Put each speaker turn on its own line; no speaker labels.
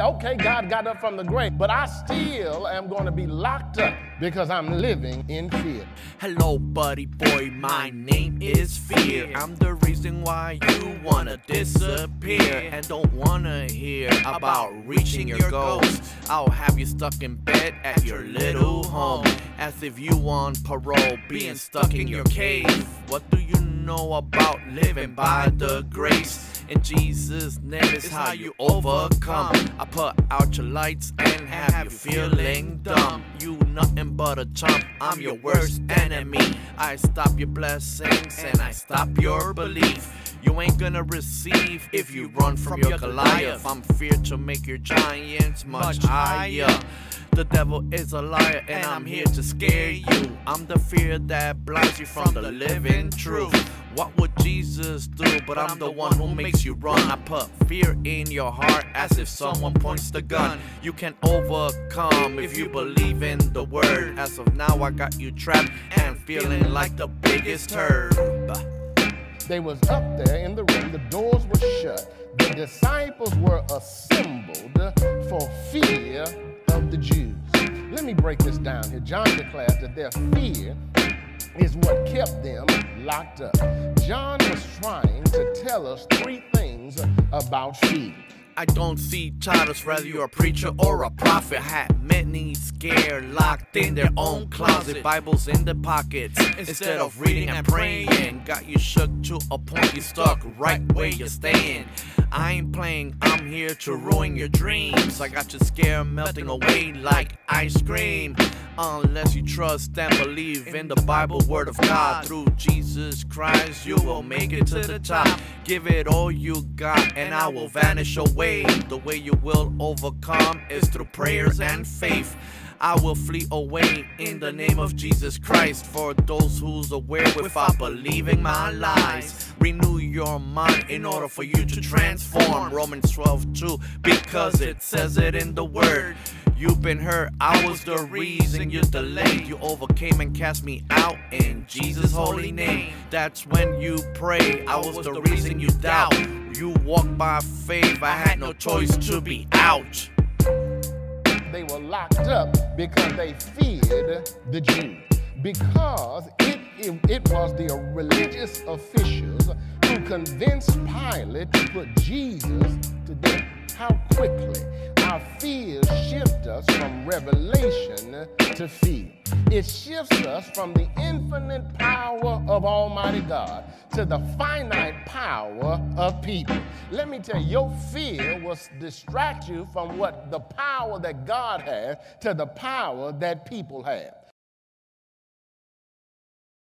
Okay, God got up from the grave, but I still am going to be locked up because I'm living in fear.
Hello, buddy boy, my name is Fear. I'm the reason why you wanna disappear and don't wanna hear about reaching your goals. I'll have you stuck in bed at your little home as if you on parole, being stuck in your cave. What do you know about living by the grace? In Jesus' name is how you overcome. I put out your lights and have you feeling dumb. You nothing but a chump, I'm your worst enemy. I stop your blessings and I stop your belief. You ain't gonna receive if you run from your Goliath. I'm feared to make your giants much higher. The devil is a liar and I'm here to scare you. I'm the fear that blinds you from the living truth. What would Jesus do? But I'm the one who makes you run. I put fear in your heart as if someone points the gun. You can overcome if you believe in the word. As of now, I got you trapped and feeling like the biggest turd.
They was up there in the room, the doors were shut. The disciples were assembled for fear of the Jews. Let me break this down here. John declares that their fear is what kept them locked up. John was trying to tell us three things about fear.
I don't see titles, whether you're a preacher or a prophet. Had many scared, locked in their own closet, Bibles in their pockets. Instead of reading and praying, got you shook to a point you stuck right where you're staying. I ain't playing, I'm here to ruin your dreams. I got your scared, melting away like ice cream. Unless you trust and believe in the Bible, Word of God. Through Jesus Christ, you will make it to the top. Give it all you got, and I will vanish away. The way you will overcome is through prayers and faith. I will flee away in the name of Jesus Christ. For those who's aware without believing my lies, renew your mind in order for you to transform. Romans 12 2, because it says it in the word. You've been hurt, I was the reason you delayed. You overcame and cast me out in Jesus' holy name. That's when you pray, I was the reason you doubt. You walked by faith, I had no choice to be out.
They were locked up because they feared the Jews. Because it, it, it was the religious officials who convinced Pilate to put Jesus to death. How quickly our fears shift us from revelation to fear. It shifts us from the infinite power of Almighty God to the finite power of people. Let me tell you, your fear will distract you from what the power that God has to the power that people have.